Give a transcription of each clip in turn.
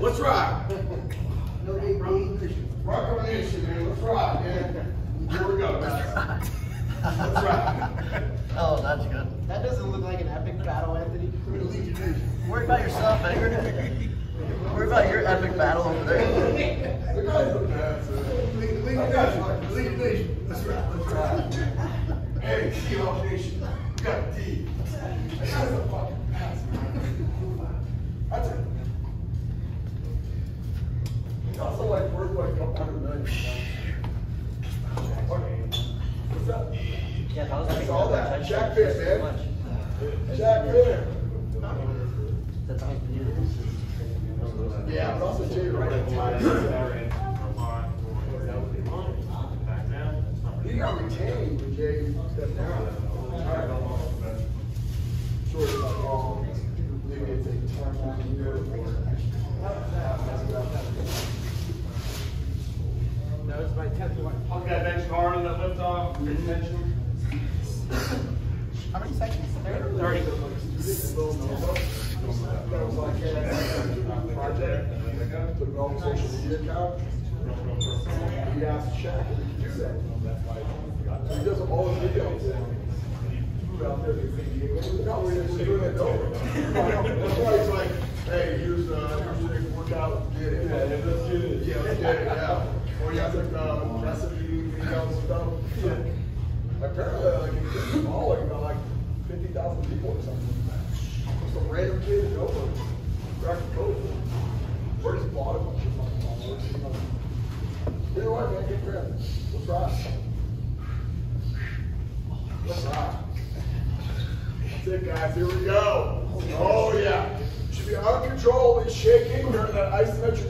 Let's right? no big proposition. Proclamation, man. Let's right, man? Here we go. That's right. That's right. oh, that's good. That doesn't look like an epic battle, Anthony. Worry about yourself, man. Worry about your epic battle over there. Look at Lead the nation. That's right. That's right. Hey, Seahawks Nation. account. He asked Shaq if he could do that. So he does all the videos. Out there, no, we're oh, doing it over. That's why he's like, hey, here's uh, here's the workout, get it. Yeah, let's get it. Yeah, let's get it. Yeah. Or you have the uh, recipe videos stuff. Yeah. Apparently, like it's small, like, you know, like fifty thousand people or something. Just a random kid over, crack the code. Bottom take credit. Let's ride. Let's ride. That's it, guys. Here we go. Oh, yeah. Should be out of control and shaking during that isometric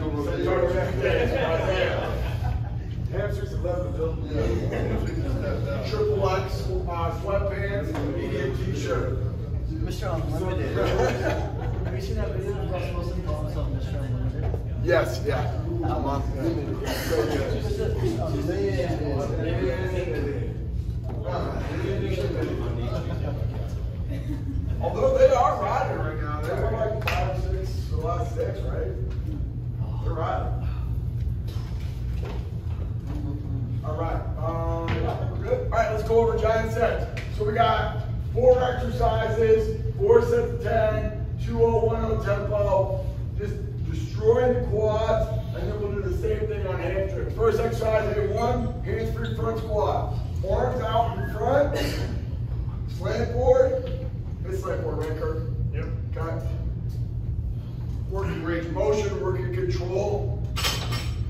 And Triple X, uh, sweatpants, medium t-shirt. Mr. Unlimited. Have you seen that video of Russ Wilson calling himself Mr. Unlimited? Yes, yeah. I'm on. Although they are riding right now, they're like five, six, the last six, right? They're riding. All right, um, we're good. All right, let's go over giant sets. So we got four exercises, four sets of 10, 201 tempo, just destroying the quads, and then we'll do the same thing on hamstrings. First exercise, day one, hands free front squat. Arms out in front, slant forward, it's slant forward, right, Kirk? Yep. Okay. Working range of motion, working control.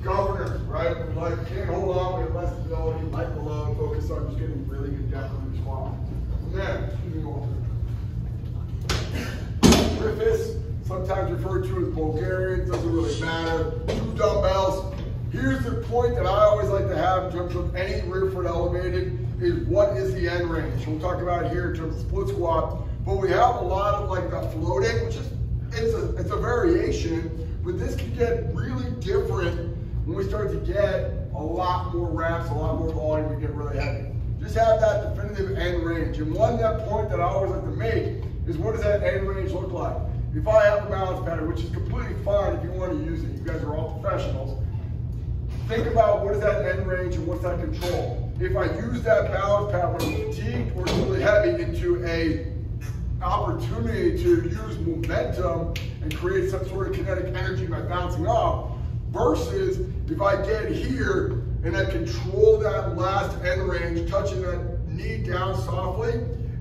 Governor, right? We like can't hold on, we have less ability, like the load, focus on just getting really good depth the squat. And then, moving on. Griffiths, sometimes referred to as Bulgarian, doesn't really matter. Two dumbbells. Here's the point that I always like to have in terms of any rear foot elevated is what is the end range. We'll talk about it here in terms of split squat, but we have a lot of like the floating, which is it's a it's a variation, but this can get really different when we start to get a lot more reps, a lot more volume, we get really heavy. Just have that definitive end range. And one that point that I always like to make is what does that end range look like? If I have a balance pattern, which is completely fine if you want to use it, you guys are all professionals, think about what is that end range and what's that control. If I use that balance pattern when I'm fatigued or really heavy into a opportunity to use momentum and create some sort of kinetic energy by bouncing off, versus if I get here and I control that last end range, touching that knee down softly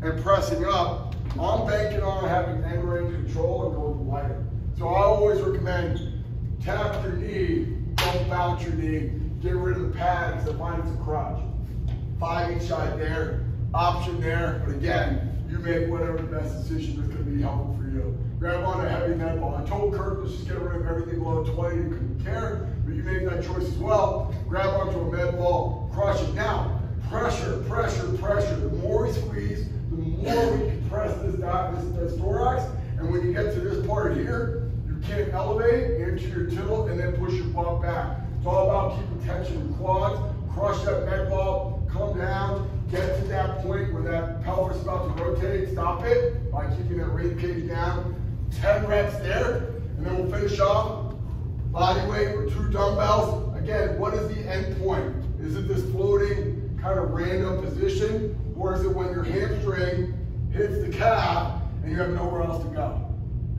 and pressing up, I'm banking on having end range control and going lighter. So I always recommend tap your knee, don't bounce your knee, get rid of the pads that it's a crutch. Five each side there, option there, but again, you make whatever the best decision is going to be helpful for you. Grab on a heavy med ball. I told Kirk, let's just get rid of everything below 20. You couldn't care, but you make that choice as well. Grab onto a med ball, crush it. Now, pressure, pressure, pressure. The more we squeeze, the more we compress this, this, this thorax. And when you get to this part here, you can't elevate into your tilt and then push your butt back. It's all about keeping tension in quads. Crush that med ball, come down, get to that point where that pelvis is about to rotate, stop it by keeping that rib cage down. 10 reps there, and then we'll finish off body weight with two dumbbells. Again, what is the end point? Is it this floating kind of random position, or is it when your hamstring hits the calf and you have nowhere else to go?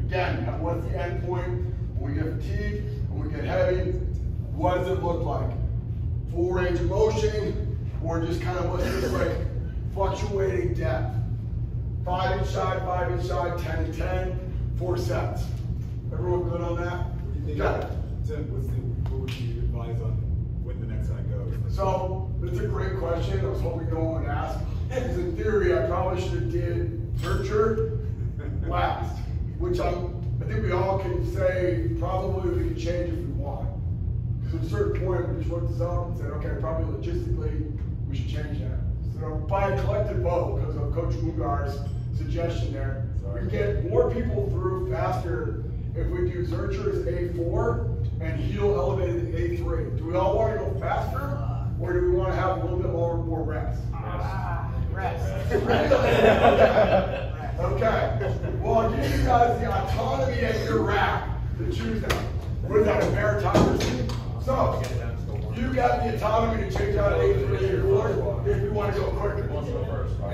Again, what's the end point? When we get fatigued, when we get heavy, what does it look like? Full range of motion, or just kind of what's this like fluctuating depth? Five each side, five each side, 10 and 10, four sets. Everyone good on that? Got it. Tim, what's the, what would you advise on when the next time goes? So, it's a great question. I was hoping no one would ask. Because in theory, I probably should have did Zercher last, which I'm, I think we all can say probably we can change if we want. Because at a certain point, we just looked this up and said, okay, probably logistically, we should change that. So by a collective vote, because of Coach Mugar's suggestion there, we get more people through faster if we do Zercher's A4 and heel elevated A3. Do we all want to go faster, or do we want to have a little bit more, more reps? Rest. Ah, okay. Well, I'll give you guys the autonomy at your rack to choose that. What is that, a meritocracy? So, you got the autonomy to change out A3 or four if you want to go quicker.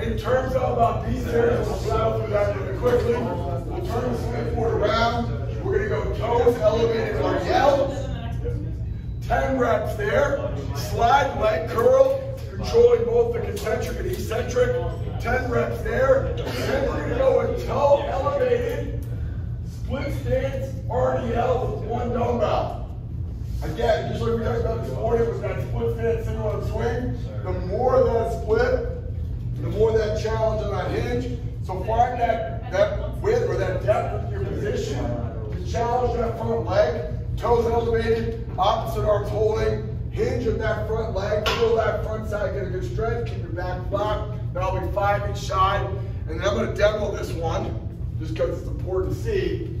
In terms of uh, B series, we'll plow through that really quickly. We'll turn the spin board around. We're going to go toes elevated RDL. 10 reps there. Slide leg curl, controlling both the concentric and eccentric. 10 reps there. Then we're gonna go with toe elevated, split stance, RDL with one dumbbell. Again, just like we talked about this morning with that split stance single and swing, the more that split, the more that challenge on that hinge. So find that, that width or that depth of your position to challenge that front leg. Toes elevated, opposite arms holding, hinge of that front leg, feel that front side, get a good stretch, keep your back flat. That'll be five each side. And then I'm gonna demo this one, just because it's important to see.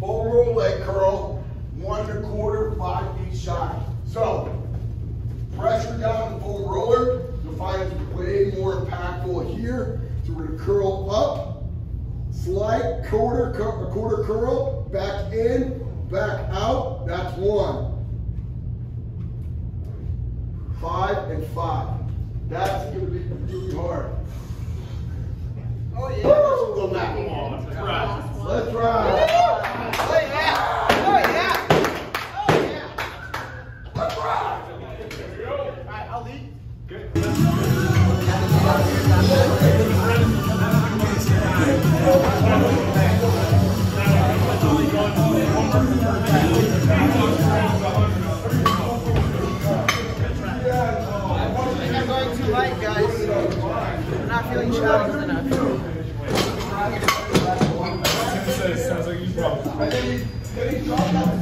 Full roll leg curl, one and a quarter, five each side. So, pressure down the full roller, you'll find it's way more impactful here. So we're gonna curl up, slight quarter, a quarter curl, back in, back out, that's one. Five and five. That's gonna be really hard. Oh yeah. Woo! Go back. Let's ride. Oh yeah. Oh yeah. Oh yeah. Let's ride. Alright, I'll lead. I think I'm going too light, guys. I'm not feeling challenged enough. Says, sounds like you probably. And then he, dropped out.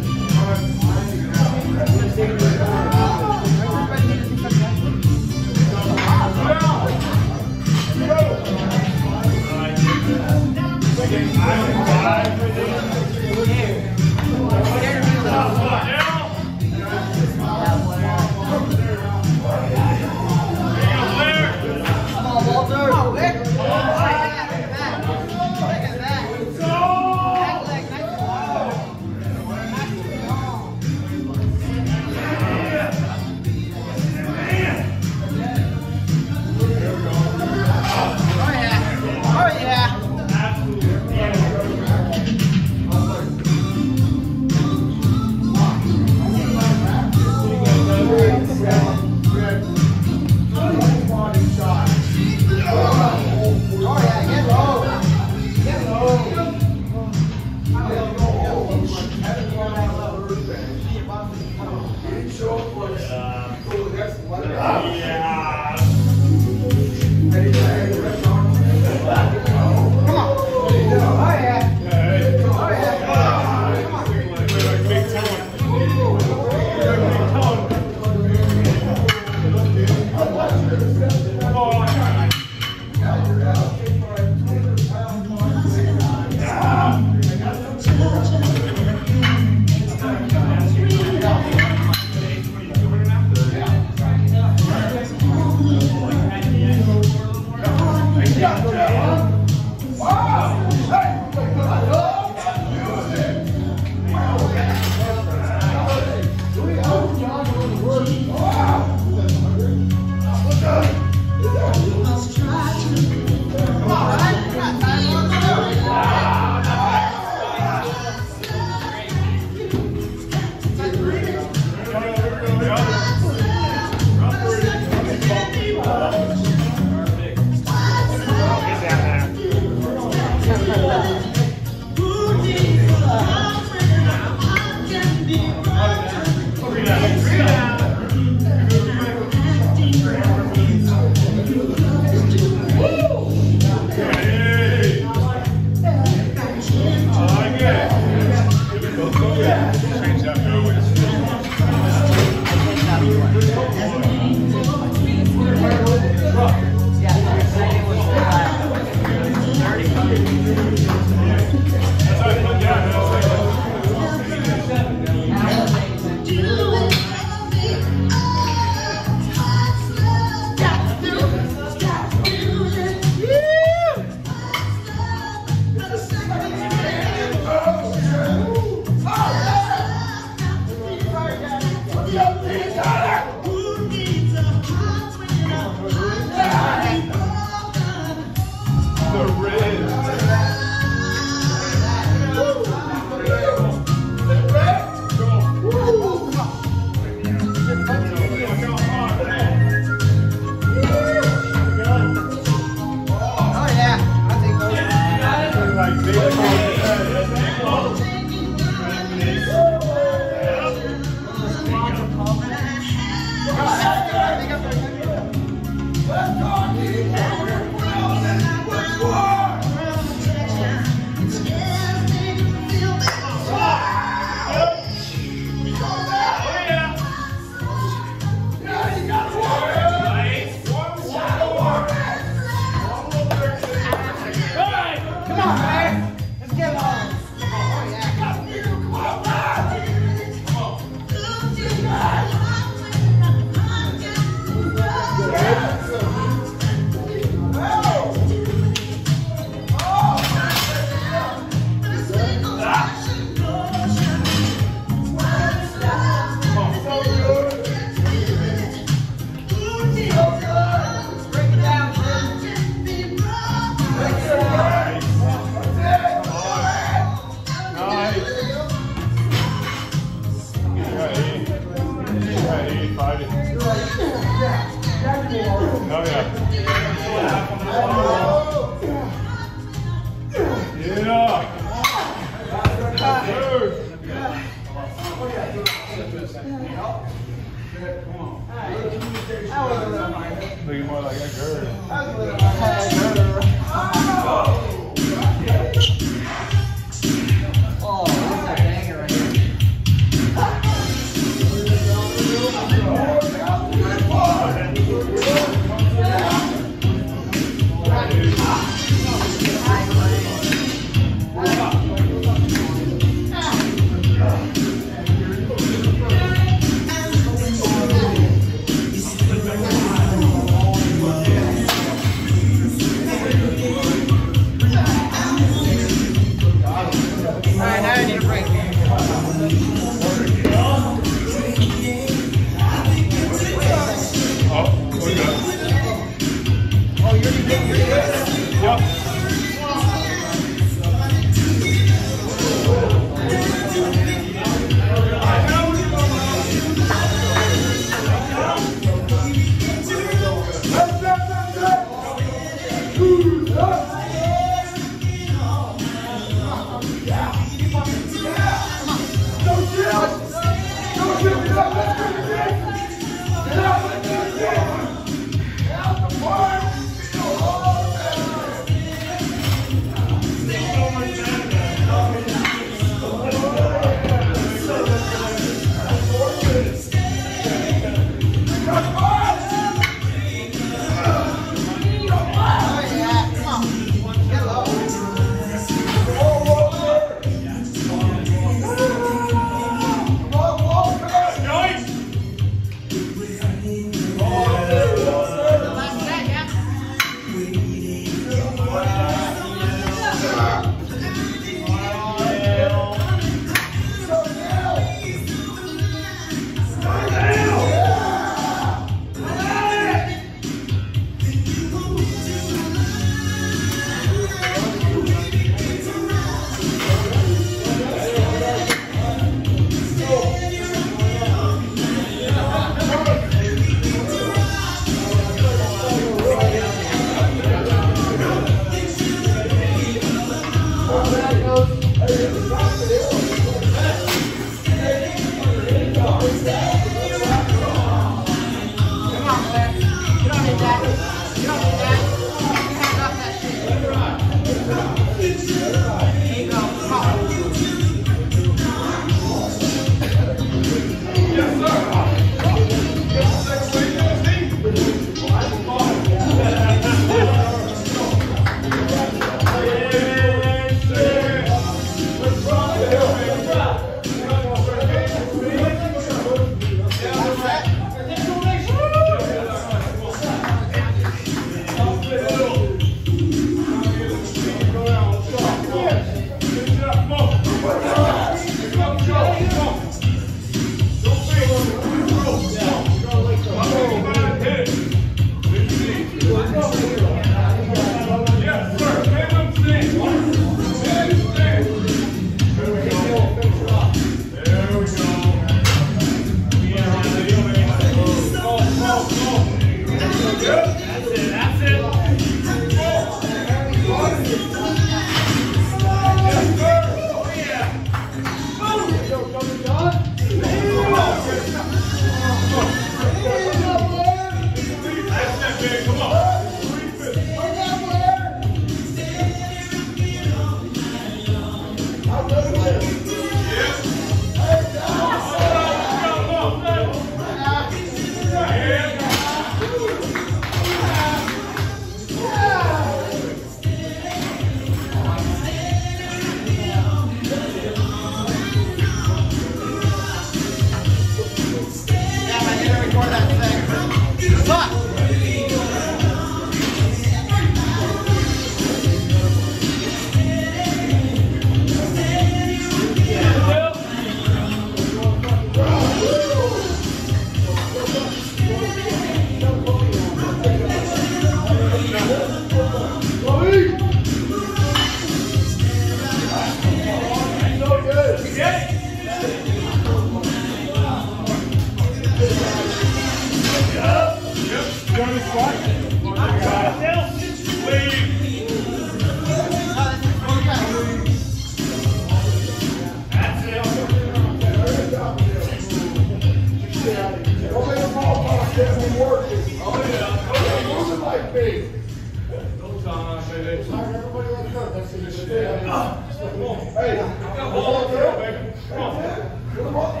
Yo,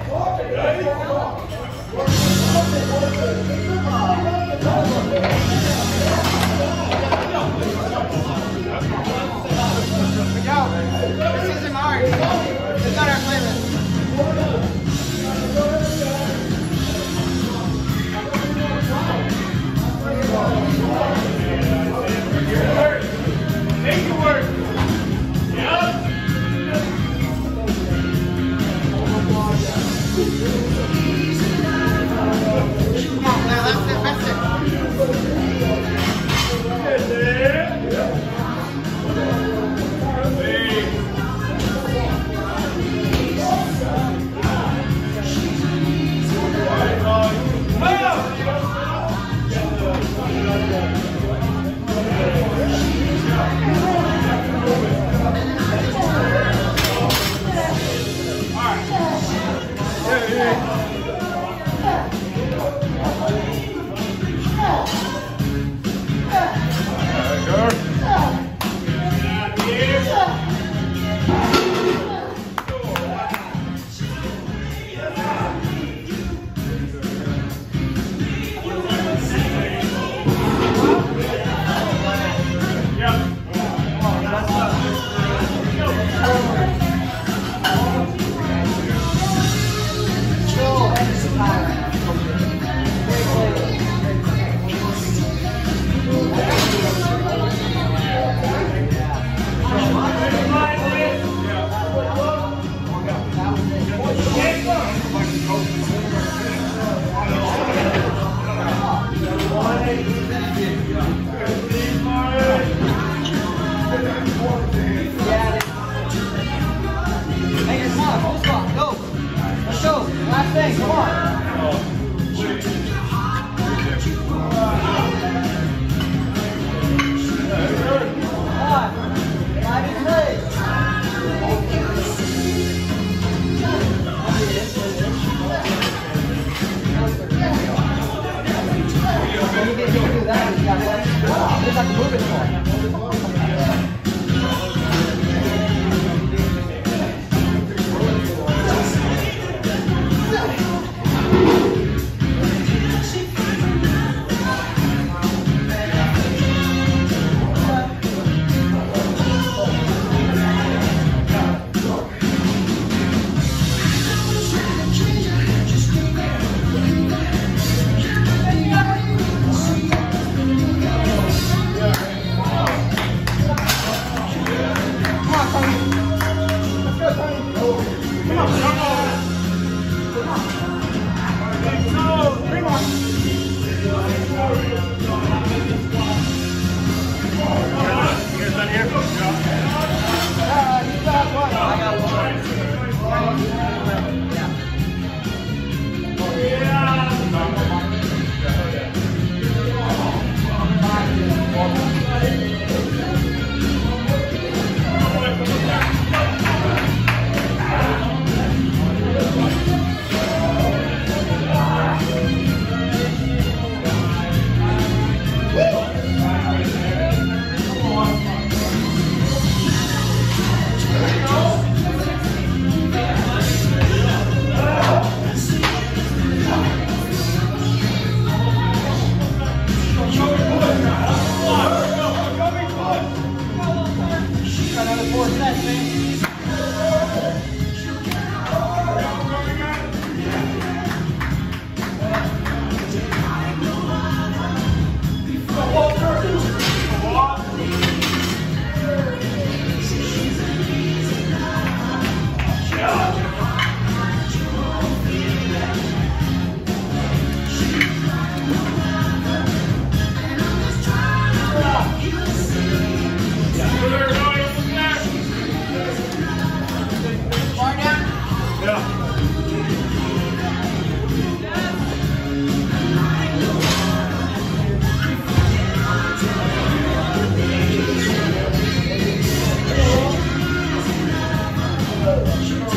church.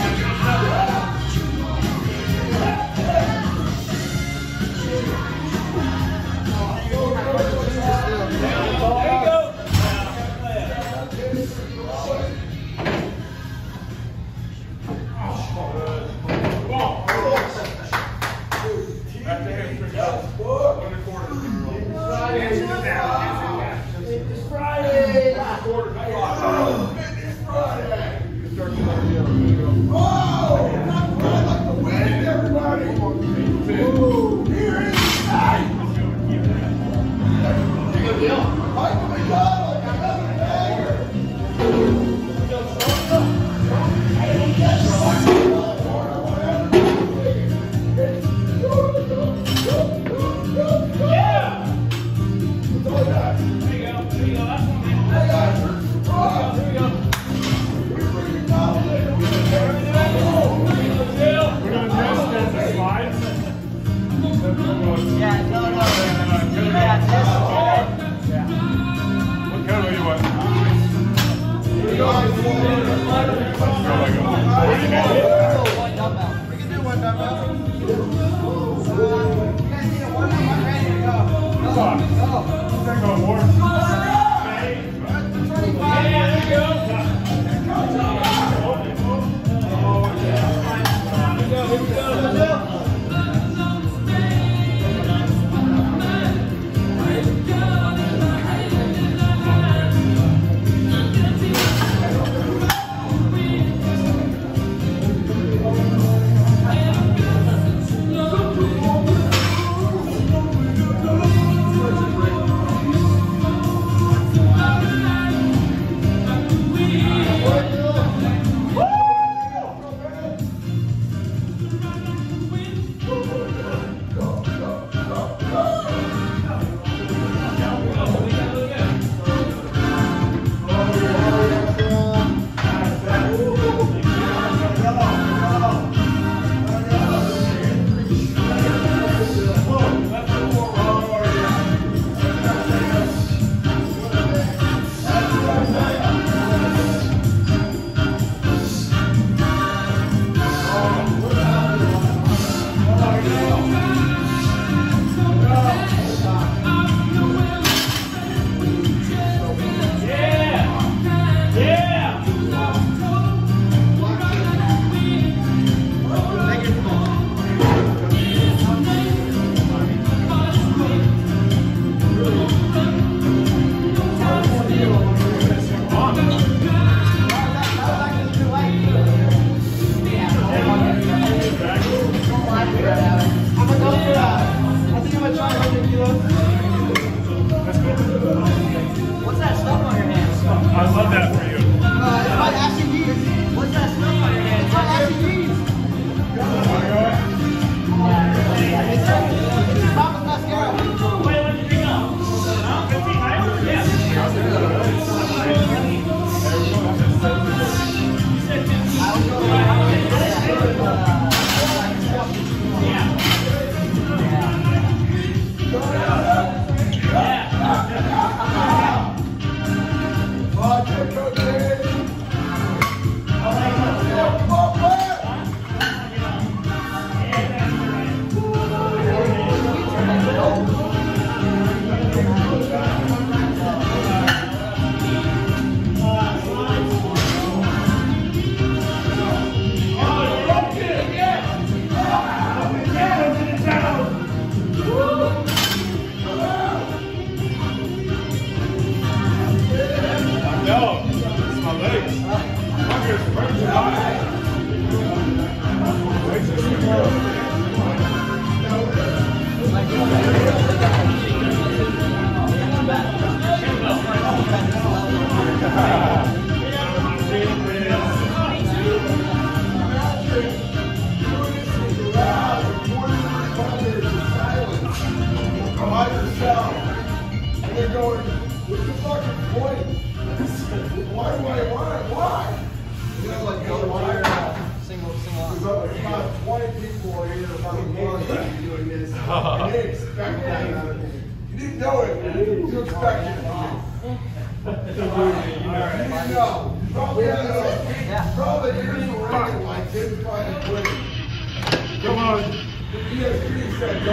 Come on. ESP said,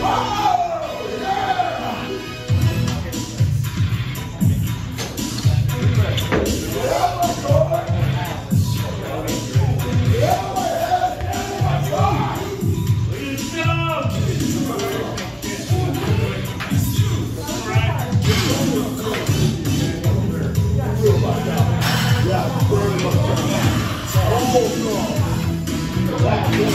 don't. Yeah.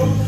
Oh,